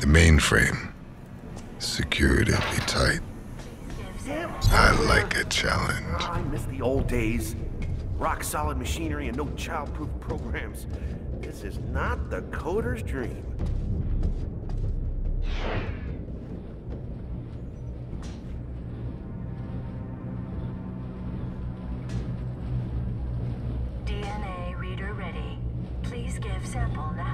The mainframe. Security be tight. I like a challenge. I miss the old days. Rock solid machinery and no child-proof programs. This is not the coder's dream. DNA reader ready. Please give sample now.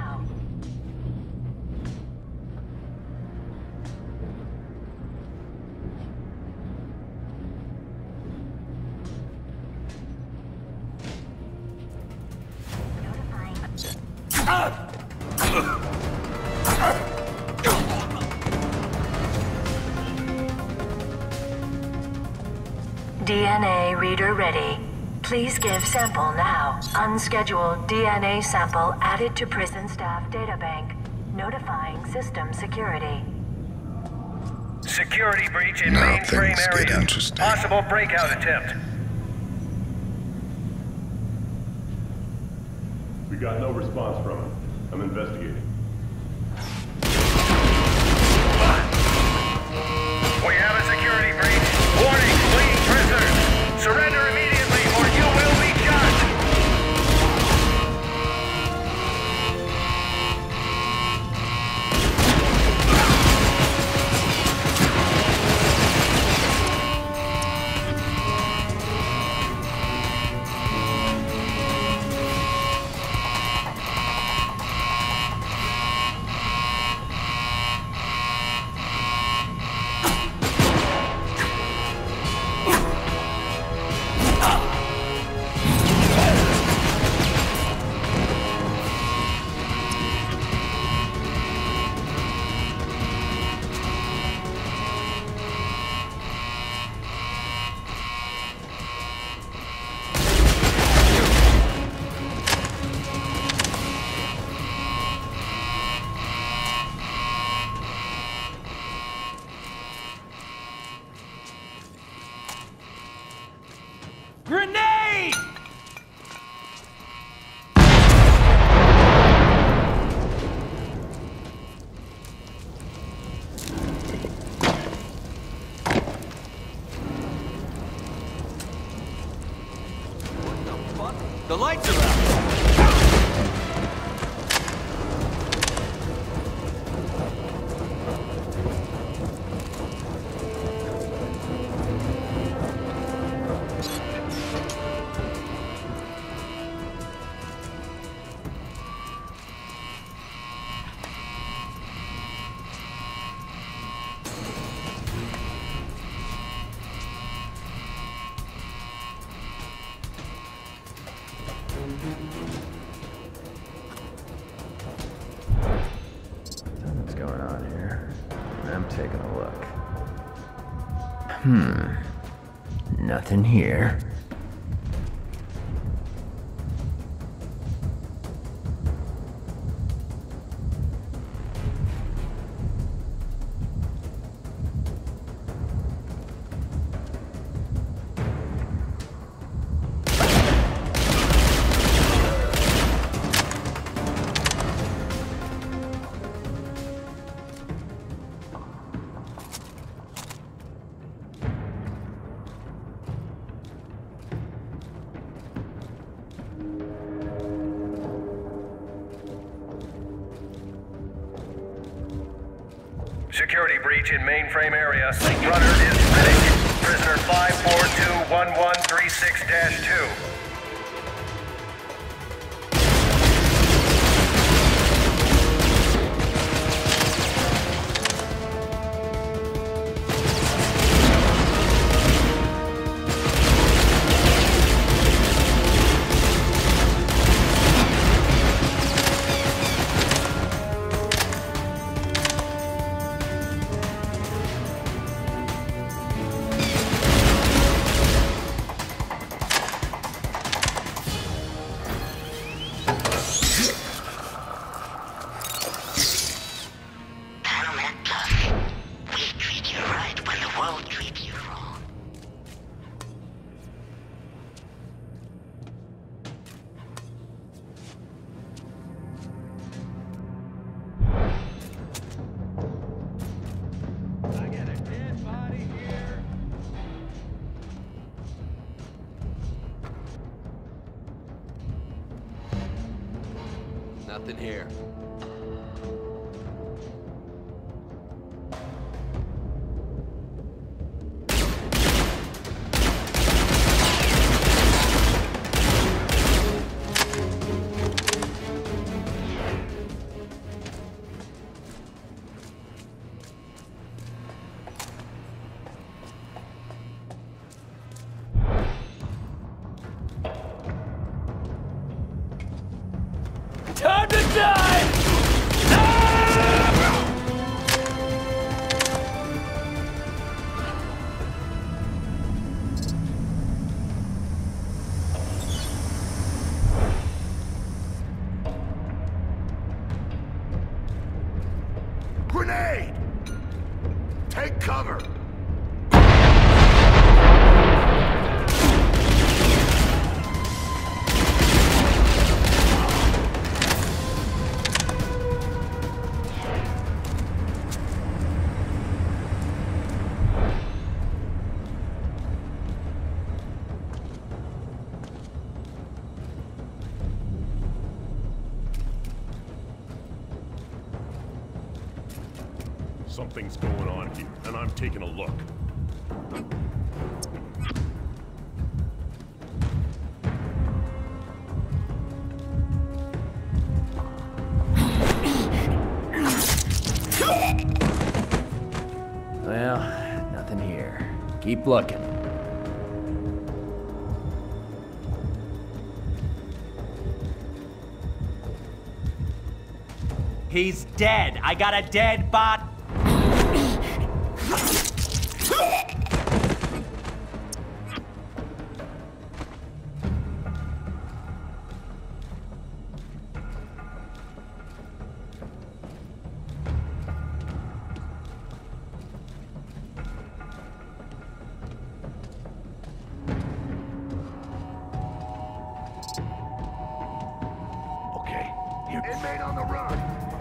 DNA reader ready. Please give sample now. Unscheduled DNA sample added to prison staff databank. Notifying system security. Security breach in Now mainframe area. interesting. Possible breakout attempt. We got no response from him. I'm investigating. Hmm. Nothing here. Security breach in mainframe area. Runner is Riddick. Prisoner 5421136-2. Nothing here. Something's going on here, and I'm taking a look. Well, nothing here. Keep looking. He's dead. I got a dead bot. Here. Inmate on the run!